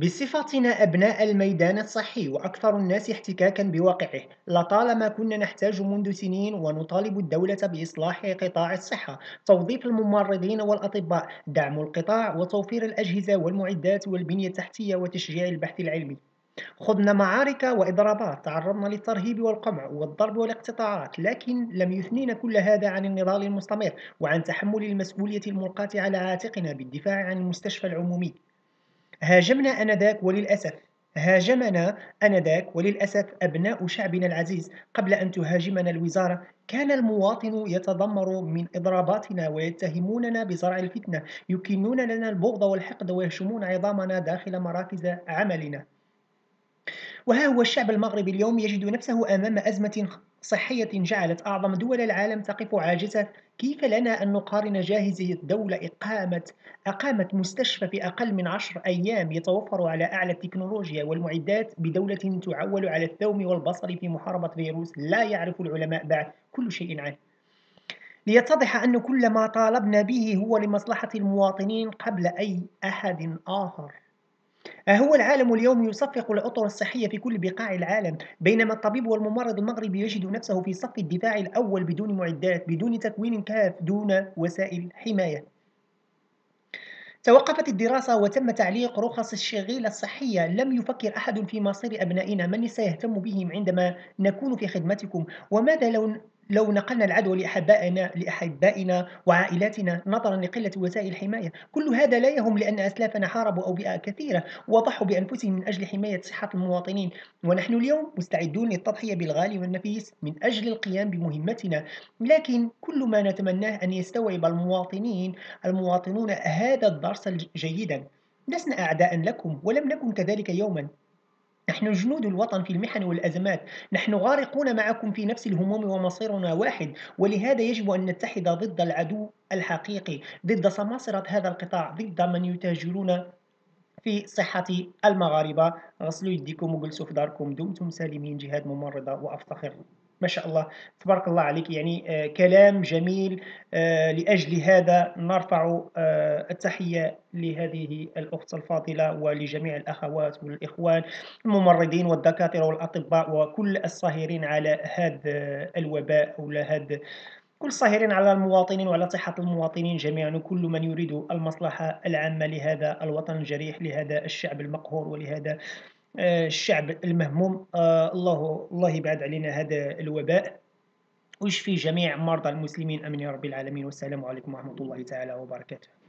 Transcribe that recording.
بصفتنا أبناء الميدان الصحي وأكثر الناس احتكاكًا بواقعه، لطالما كنا نحتاج منذ سنين ونطالب الدولة بإصلاح قطاع الصحة، توظيف الممرضين والأطباء، دعم القطاع، وتوفير الأجهزة والمعدات والبنية التحتية وتشجيع البحث العلمي. خضنا معارك وإضرابات، تعرضنا للترهيب والقمع والضرب والاقتطاعات، لكن لم يثنينا كل هذا عن النضال المستمر وعن تحمل المسؤولية الملقاة على عاتقنا بالدفاع عن المستشفى العمومي. هاجمنا آنذاك وللأسف هاجمنا آنذاك وللأسف أبناء شعبنا العزيز. قبل أن تهاجمنا الوزارة كان المواطن يتذمر من إضراباتنا ويتهموننا بزرع الفتنة يكنون لنا البغض والحقد ويهشمون عظامنا داخل مراكز عملنا. وها هو الشعب المغربي اليوم يجد نفسه أمام أزمة صحية جعلت أعظم دول العالم تقف عاجزة. كيف لنا أن نقارن جاهزية دولة إقامة أقامت مستشفى في أقل من عشر أيام يتوفر على أعلى التكنولوجيا والمعدات بدولة تعول على الثوم والبصر في محاربة فيروس لا يعرف العلماء بعد كل شيء عنه. ليتضح أن كل ما طالبنا به هو لمصلحة المواطنين قبل أي أحد آخر. هو العالم اليوم يصفق الأطر الصحية في كل بقاع العالم بينما الطبيب والممرض المغربي يجد نفسه في صف الدفاع الأول بدون معدات بدون تكوين كاف دون وسائل حماية. توقفت الدراسة وتم تعليق رخص الشغيلة الصحية. لم يفكر أحد في مصير أبنائنا من سيهتم بهم عندما نكون في خدمتكم؟ وماذا لو لو نقلنا العدوى لأحبائنا لأحبائنا وعائلاتنا نظرا لقلة وسائل الحماية. كل هذا لا يهم لأن أسلافنا حاربوا أوبئة كثيرة وضحوا بأنفسهم من أجل حماية صحة المواطنين. ونحن اليوم مستعدون للتضحية بالغالي والنفيس من أجل القيام بمهمتنا. لكن كل ما نتمناه أن يستوعب المواطنين المواطنون هذا الدرس جيدا. لسنا أعداء لكم ولم نكن كذلك يوما. نحن جنود الوطن في المحن والأزمات. نحن غارقون معكم في نفس الهموم ومصيرنا واحد ولهذا يجب أن نتحد ضد العدو الحقيقي ضد سماسرة هذا القطاع ضد من يتاجرون في صحة المغاربة. غسلوا يديكم وجلسوا في داركم دمتم سالمين. جهاد ممرضة وأفتخر ما شاء الله. تبارك الله عليك. يعني آه كلام جميل آه لأجل هذا نرفع آه التحية لهذه الأخت الفاضلة ولجميع الأخوات والإخوان الممرضين والدكاترة والأطباء وكل الصاهرين على هذا الوباء أو هذا كل الصاهرين على المواطنين وعلى صحة المواطنين جميعا وكل من يريد المصلحة العامة لهذا الوطن الجريح لهذا الشعب المقهور ولهذا الشعب المهموم. آه، الله الله يبعد علينا هذا الوباء. ويشفي جميع مرضى المسلمين. آمين يا رب العالمين. والسلام عليكم ورحمة الله تعالى وبركاته.